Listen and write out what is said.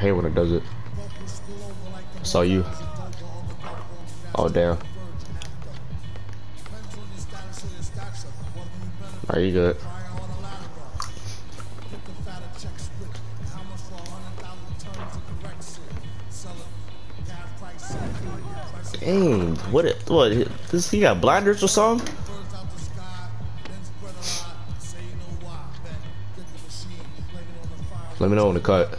hate when it does it. saw you. Oh damn. Are you good? Dang, what? It, what? This he got blinders or something? Let me know when to cut.